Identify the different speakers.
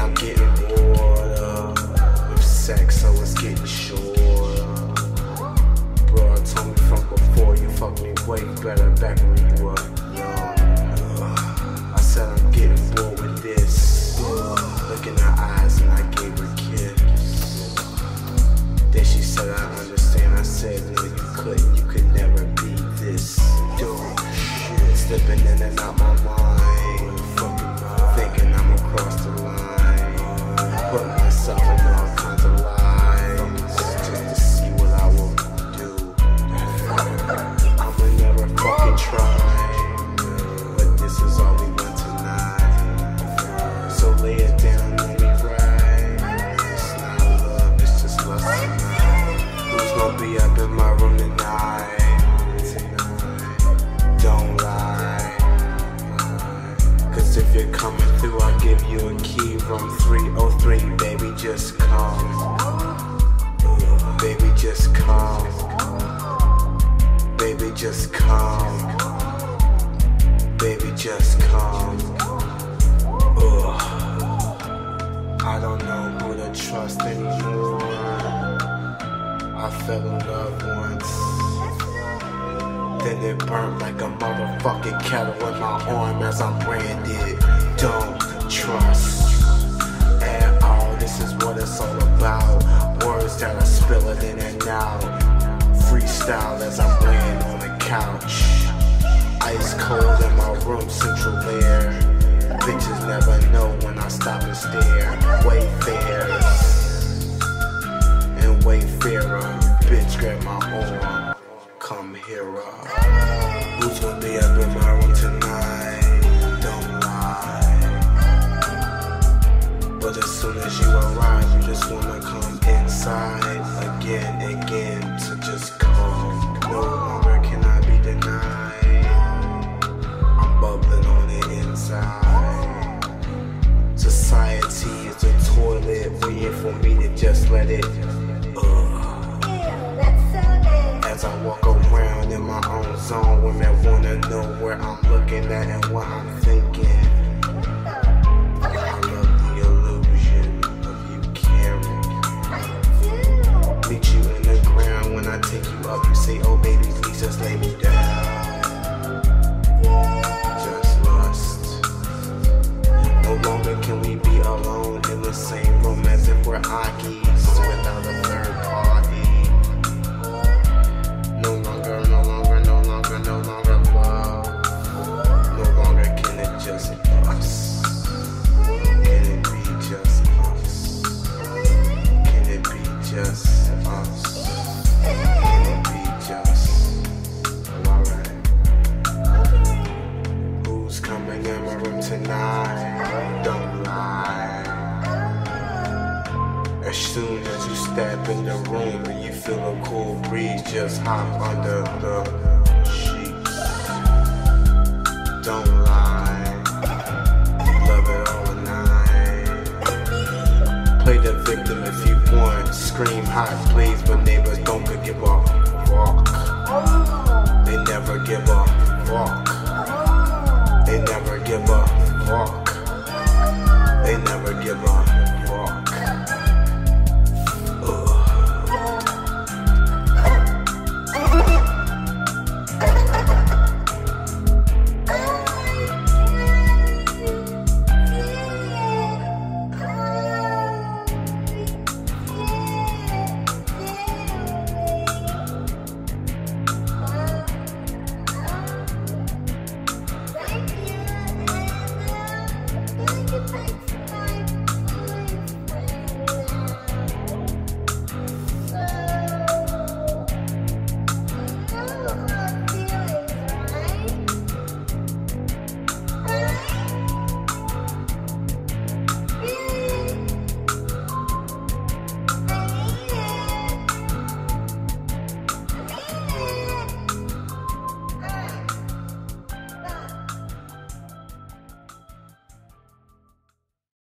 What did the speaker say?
Speaker 1: I'm getting bored uh, with sex, so it's getting short. Bro, I told me from before you fuck me way better back when you were young. Uh, I said I'm getting bored with this. Look in her eyes and I gave her a kiss. Then she said I understand. I said no, you couldn't. You could never be this. Doing shit, slipping in and out Gonna be up in my room tonight? Tonight. Don't lie. Cause if you're coming through, I'll give you a key. Room 303, baby, just come. Baby, just come. Baby, just come. Baby, just come. Ugh. I don't know who to trust anymore. I fell in love once. Then it burned like a motherfucking kettle in my arm as I'm branded. Don't trust at all. This is what it's all about. Words that are spilling in and out. Freestyle as I'm laying on the couch. Ice cold in my room, central air. Bitches never know when I stop and stare. Wayfarers to just come. No longer can I be denied. I'm bubbling on the inside. Society is a toilet waiting for me to just let it. Ugh. As I walk around in my own zone, women wanna know where I'm looking at and what I'm thinking. Take you up. You say, oh baby, please just lay me down. Just lust. No longer can we be alone in the same room as if we're Akis in tonight? Don't lie. As soon as you step in the room and you feel a cool breeze, just hop under the sheets. Don't lie. Love it all night. Play the victim if you want. Scream hot, please, but neighbors don't give a fuck. They never give a fuck. They never give a fuck. They never give a